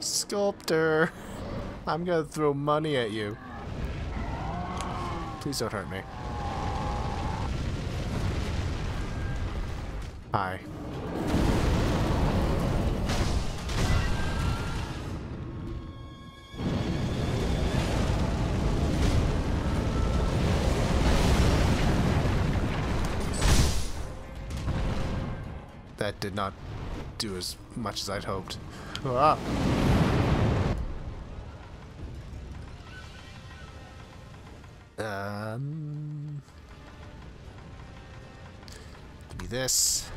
Sculptor, I'm gonna throw money at you. Please don't hurt me. Hi. Did not do as much as I'd hoped. Ah. Um, give me this.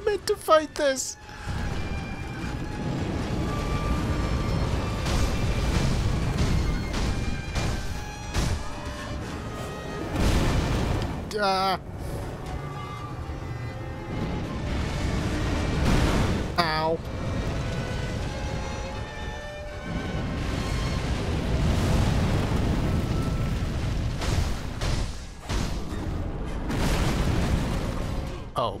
I meant to fight this? Ah. Ow. Oh.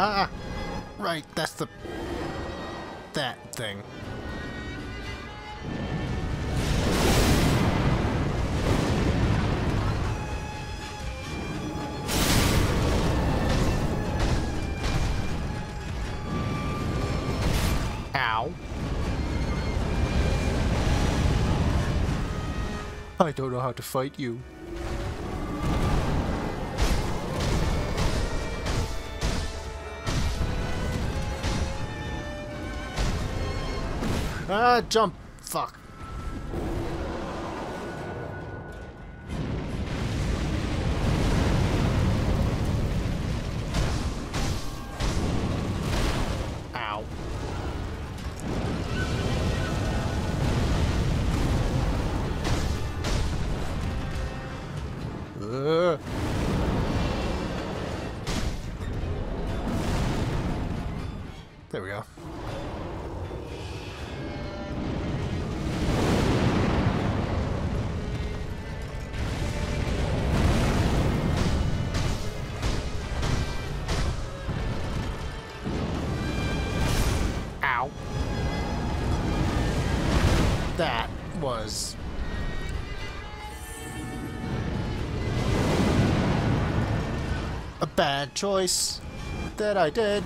Ah, right, that's the... that thing. Ow. I don't know how to fight you. Ah, jump! Fuck. That was... A bad choice that I did.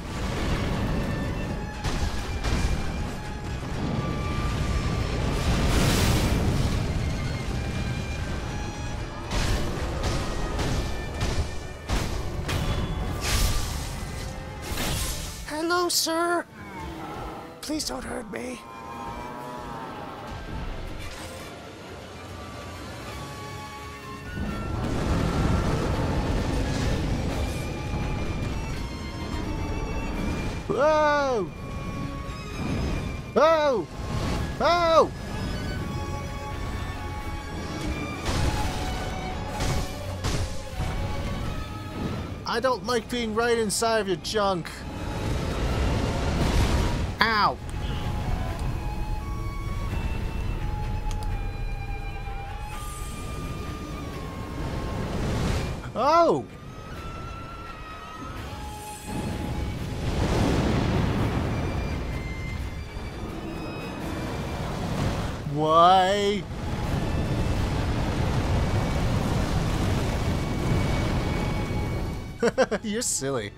Hello, sir. Please don't hurt me. Whoa! Whoa! Whoa! I don't like being right inside of your junk. Ow! Oh! Why? You're silly.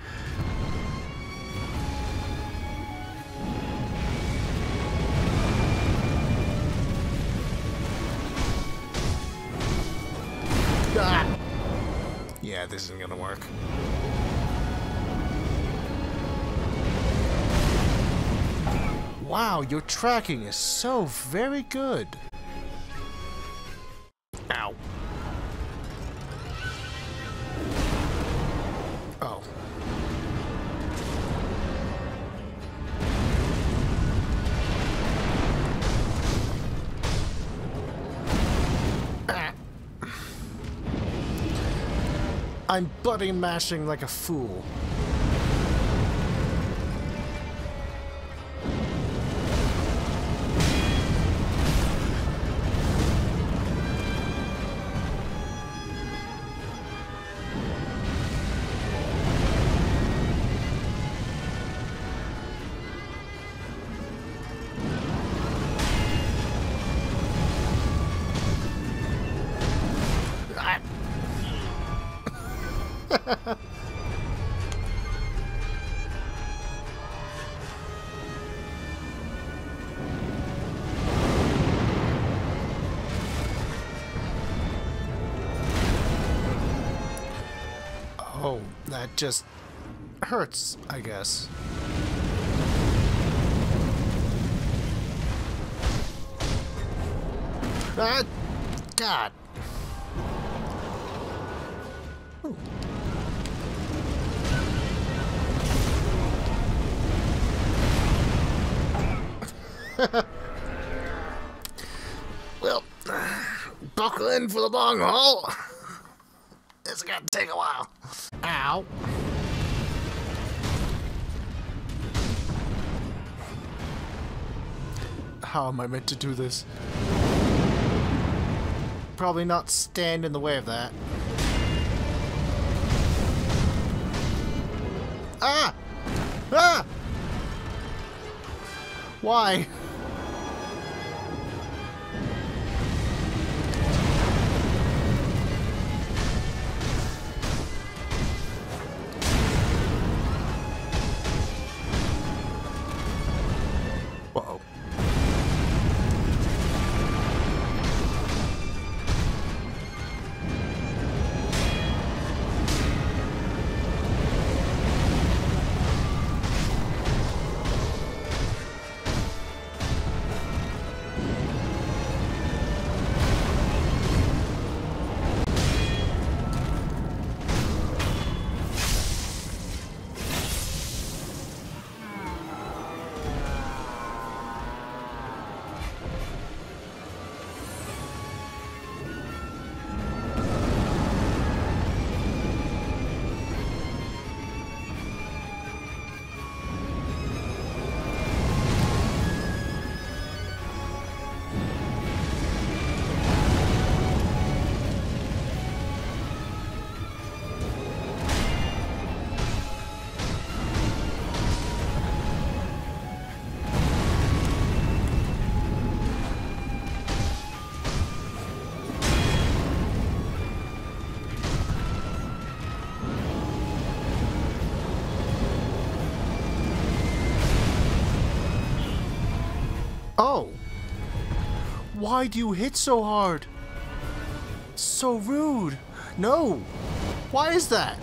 Ah! Yeah, this isn't gonna work. Wow, your tracking is so very good. Ow. Oh. Ah. I'm button mashing like a fool. Oh, that just hurts, I guess. Ah, God. Ooh. well, buckle in for the long haul. This is gonna take a while. Ow. How am I meant to do this? Probably not stand in the way of that. Ah! Ah! Why? Oh. Why do you hit so hard? So rude. No. Why is that?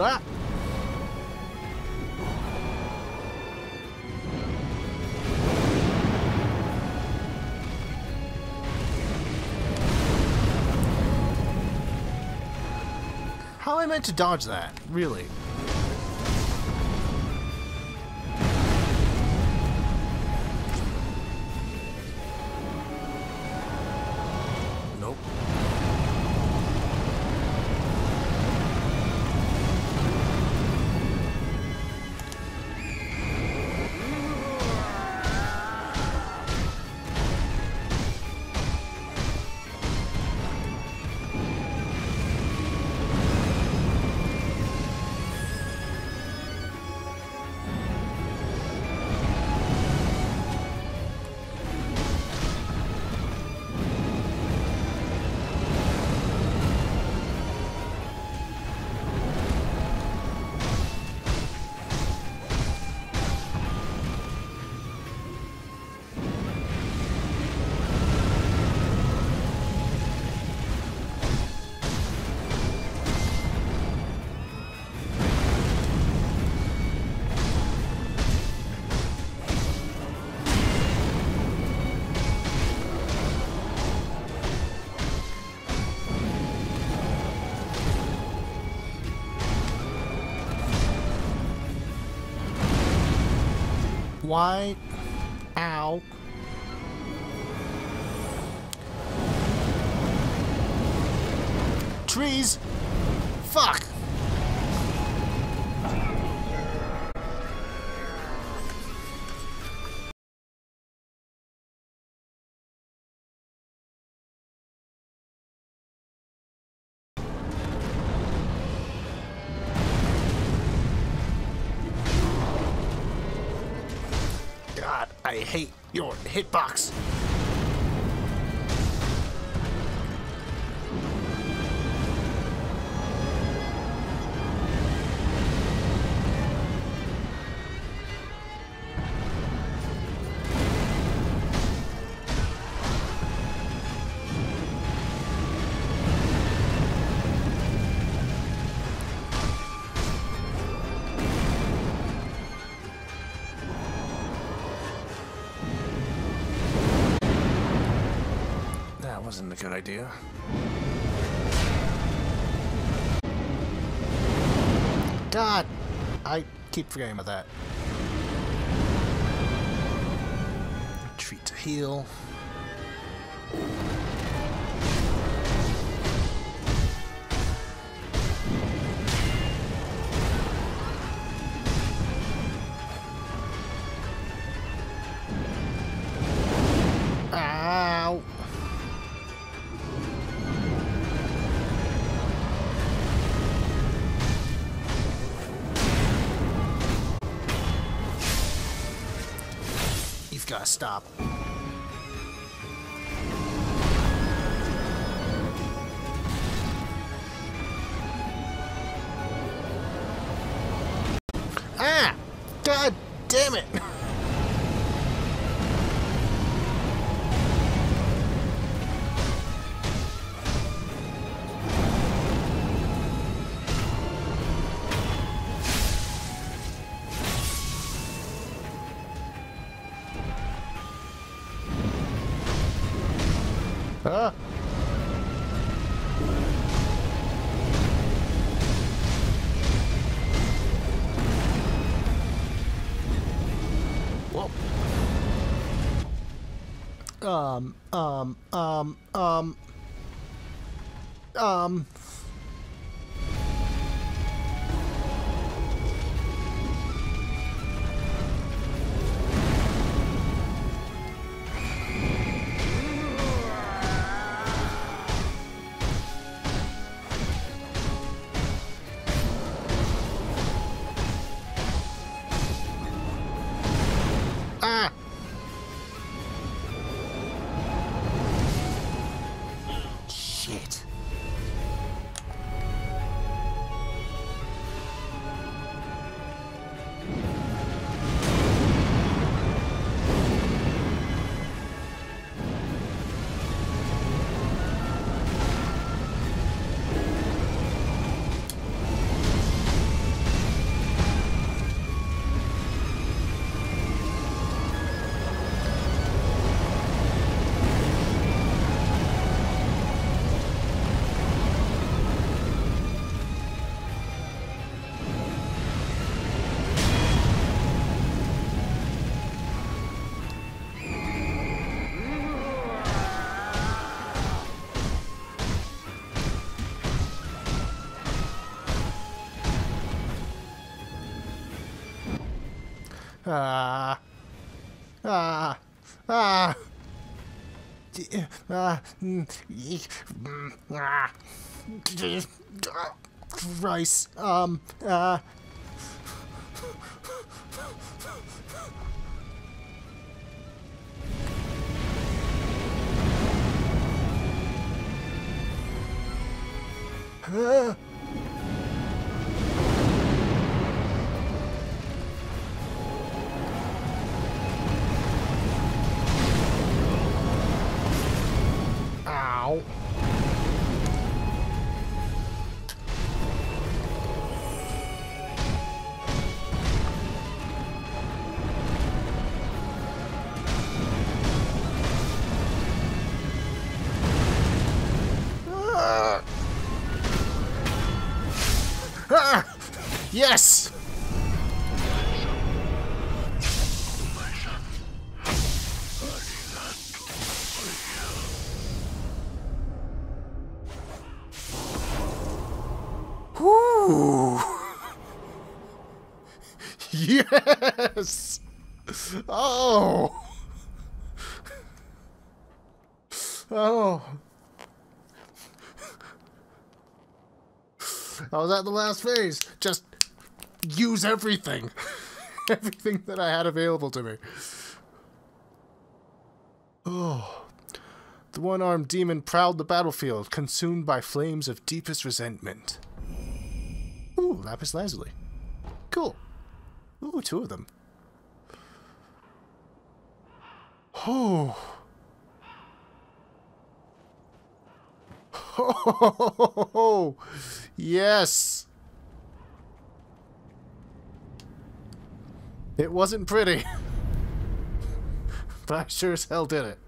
Ah. I meant to dodge that? Really? Why? Ow. Trees! Fuck! God, I hate your hitbox. Good idea. God, I keep forgetting about that. Treat to heal. You've got to stop. Whoa. Um, um, um, um, um. Ah. Ah. Ah. Ah. Ah. Christ. Um. Uh. Ah. Ow. Ah. Ah. Yes. Yes. Oh. Oh. I was at the last phase. Just use everything. everything that I had available to me. Oh. The one armed demon prowled the battlefield, consumed by flames of deepest resentment. Ooh, lapis lazuli. Cool. Ooh, two of them. Oh. Oh, yes. It wasn't pretty. but I sure as hell did it.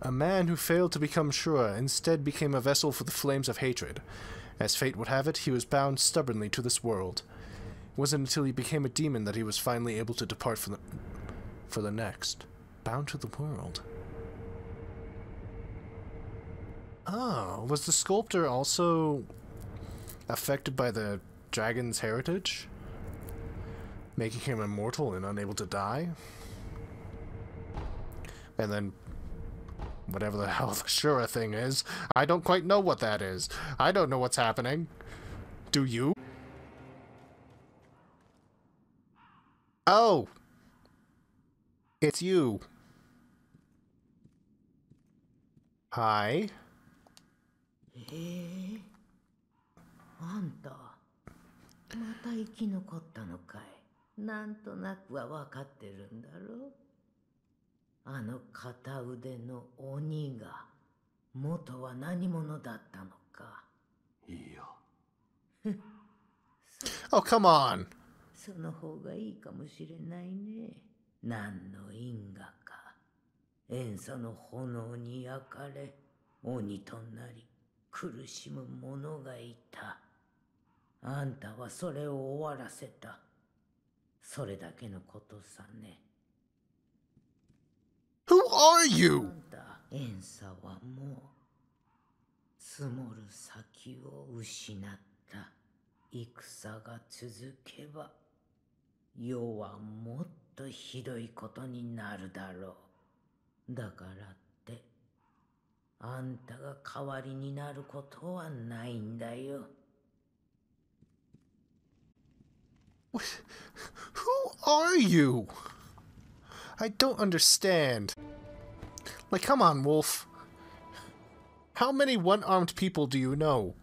A man who failed to become Shura instead became a vessel for the flames of hatred. As fate would have it, he was bound stubbornly to this world. It wasn't until he became a demon that he was finally able to depart for the, for the next. Bound to the world. Oh, was the sculptor also affected by the dragon's heritage? Making him immortal and unable to die? And then whatever the hell the Shura thing is. I don't quite know what that is. I don't know what's happening. Do you? Oh! It's you. Hi. Eh, ええあの片腕の鬼が元は何者だったのか。いいや Oh, come on. その方がいいかもしれないね。何の因果か。塩素の炎に焼かれ鬼となり苦しむ者がいた。あんたはそれを終わらせた。それだけのことさね are あ you? んた塩素はもう積もる先を失った戦が続けば世はもっとひどいことになるだろうだからってあんたが代わりになることはないんだよ Who are you? I don't understand. Like, come on, Wolf. How many one armed people do you know?